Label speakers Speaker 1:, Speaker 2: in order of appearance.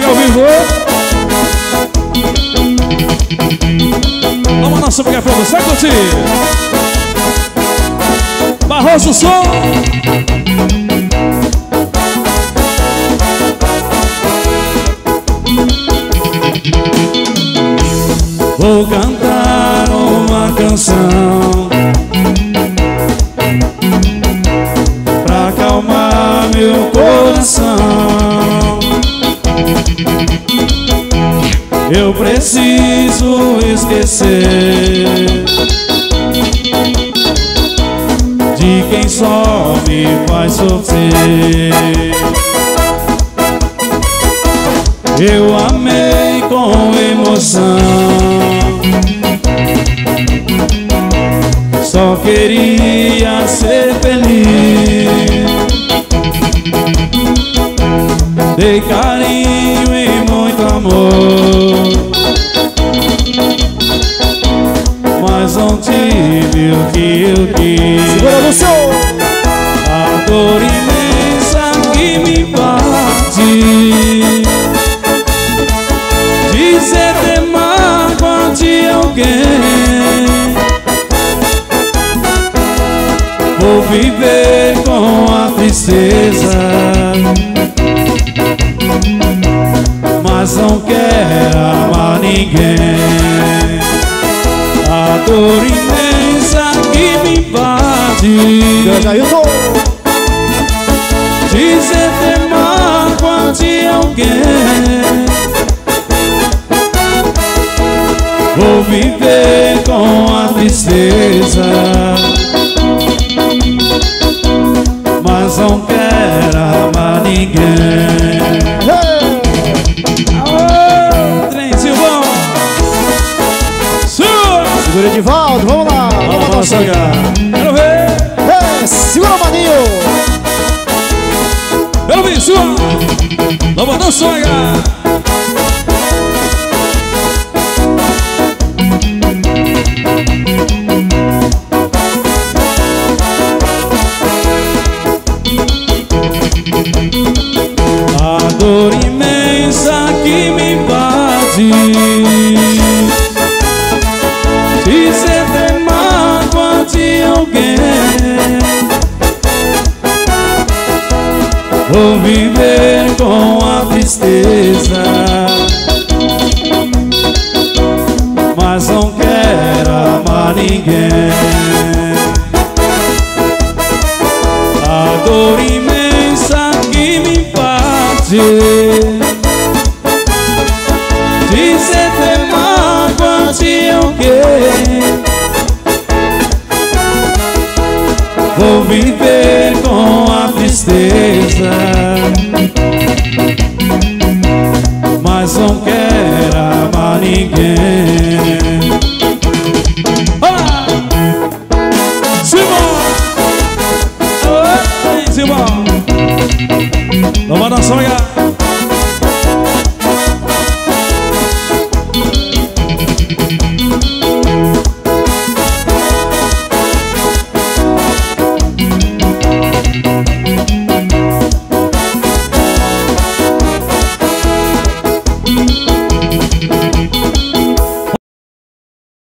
Speaker 1: E ao vivo. Vamos nossa mulher produção, Coti. Barroso Som. Vou cantar uma canção Eu preciso esquecer De quem só me faz sofrer. Eu amei com emoção. Só queria ser feliz. Dei carinho e muito amor Mas não tive o que eu quis. A dor imensa que me bate Dizer ter mágoa de alguém. Vou viver com a tristeza dor imensa que me
Speaker 2: Ailton.
Speaker 1: Dizer ter mágoa de alguém. Vou viver com a tristeza. Mas não quero amar ninguém
Speaker 2: Segura Edivaldo, vamos lá. Vamos lá,
Speaker 1: Vamos
Speaker 2: dançar.
Speaker 1: jogar Quero ver
Speaker 2: Hey, segura maninho.
Speaker 1: Quero ver sua Vamos dançar A Dizer ter mágoa de alguém Vou viver com a tristeza. Mas não quero amar ninguém. A dor imensa que me bate viver com a tristeza Mas não quero amar ninguém Olá! Simão! Oi, Simão! Vamos dançar, galera!